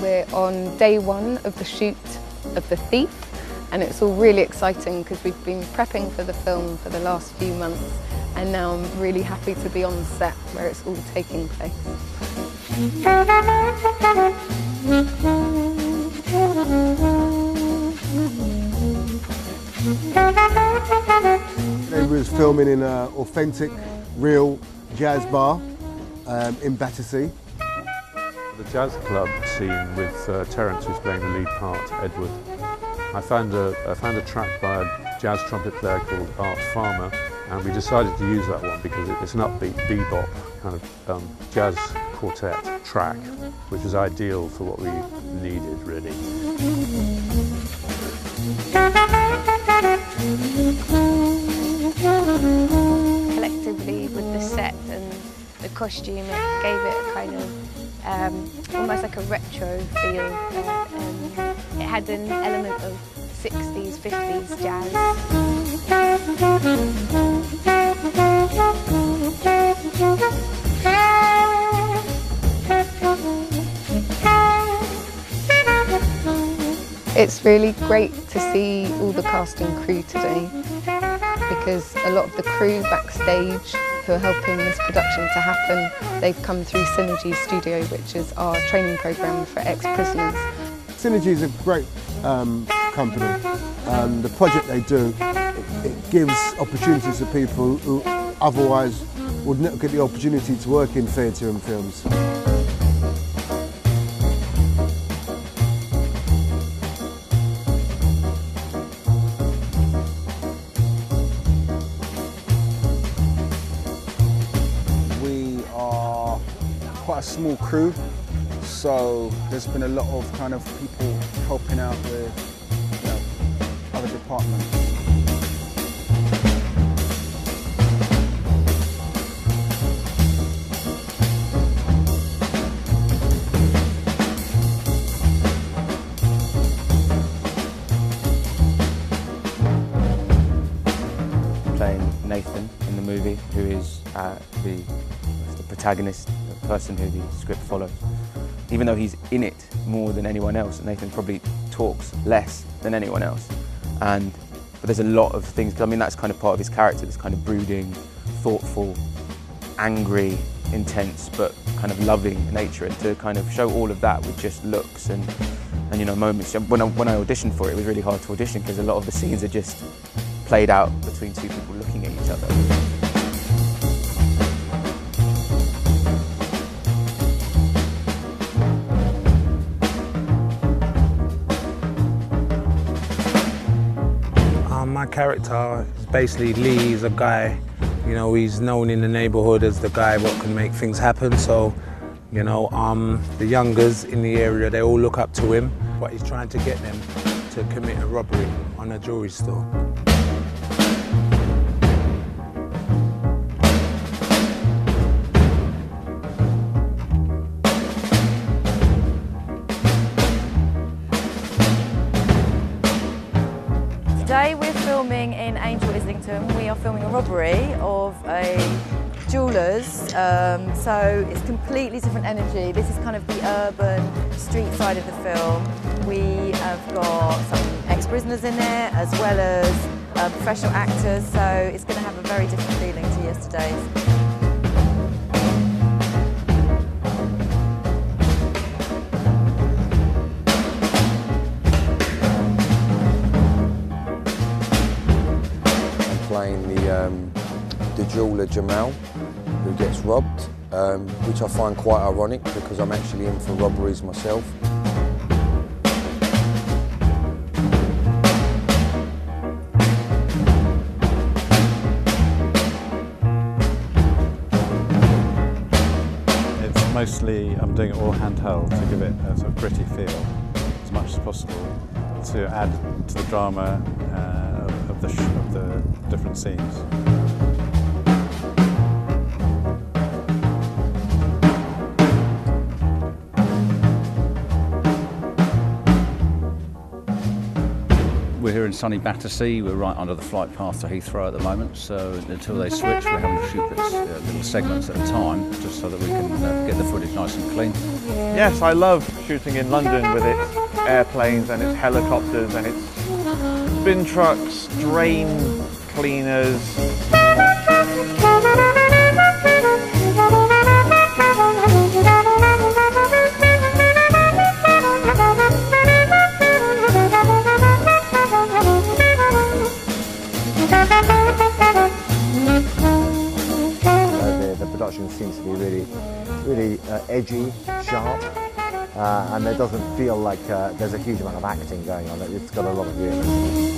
We're on day one of the shoot of The Thief and it's all really exciting because we've been prepping for the film for the last few months and now I'm really happy to be on set where it's all taking place. They was filming in an authentic, real jazz bar um, in Battersea. The jazz club scene with uh, Terence, who's playing the lead part, Edward. I found a, I found a track by a jazz trumpet player called Art Farmer, and we decided to use that one because it's an upbeat bebop kind of um, jazz quartet track, which was ideal for what we needed, really. Collectively with the set and the costume, it gave it a kind of um, almost like a retro feel. Um, it had an element of 60s, 50s jazz. It's really great to see all the cast and crew today because a lot of the crew backstage who are helping this production to happen, they've come through Synergy Studio, which is our training program for ex-prisoners. Synergy is a great um, company and the project they do, it, it gives opportunities to people who otherwise would not get the opportunity to work in theatre and films. Quite a small crew, so there's been a lot of kind of people helping out with you know, other departments. playing Nathan in the movie, who is uh, the, the protagonist, person who the script follows. Even though he's in it more than anyone else, Nathan probably talks less than anyone else. And but there's a lot of things. I mean, that's kind of part of his character. This kind of brooding, thoughtful, angry, intense, but kind of loving nature. And to kind of show all of that with just looks and and you know moments. When I, when I auditioned for it, it was really hard to audition because a lot of the scenes are just played out between two people looking at each other. My character is basically Lee. He's a guy, you know, he's known in the neighborhood as the guy what can make things happen. So, you know, um, the youngers in the area, they all look up to him, but he's trying to get them to commit a robbery on a jewelry store. Robbery of a jeweller's, um, so it's completely different energy. This is kind of the urban street side of the film. We have got some ex-prisoners in there as well as uh, professional actors, so it's going to have a very different feeling to yesterday's. Jeweller Jamal, who gets robbed, um, which I find quite ironic because I'm actually in for robberies myself. It's mostly, I'm doing it all handheld to give it a sort of gritty feel as much as possible to add to the drama uh, of, the of the different scenes. We're here in sunny Battersea. We're right under the flight path to Heathrow at the moment, so until they switch, we're having to shoot bits, uh, little segments at a time, just so that we can uh, get the footage nice and clean. Yes, I love shooting in London with its airplanes and its helicopters and its bin trucks, drain cleaners. Uh, the, production seems to be really, really uh, edgy, sharp, uh, and it doesn't feel like uh, there's a huge amount of acting going on. It's got a lot of realism.